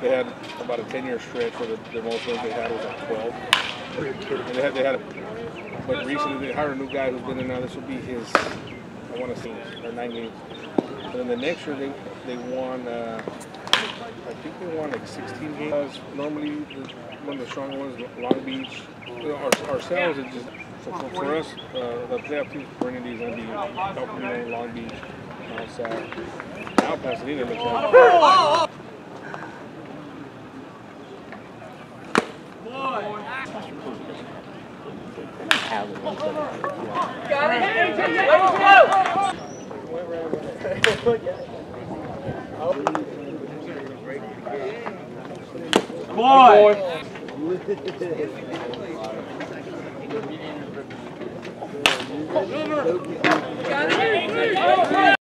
They had about a 10-year stretch where the, the most wins they had was like 12. And they had, they had, a, but recently they hired a new guy who's been in now. This will be his, I want to say, or nine games. And then the next year they they won. Uh, I think they won like 16 games. Normally, the, one of the stronger ones, Long Beach. Our, ourselves, it just so for, for us, uh, the playoff team for Trinity is going to be Long Beach, Mount Sac. Now Pasadena looks like. Boy. Got it.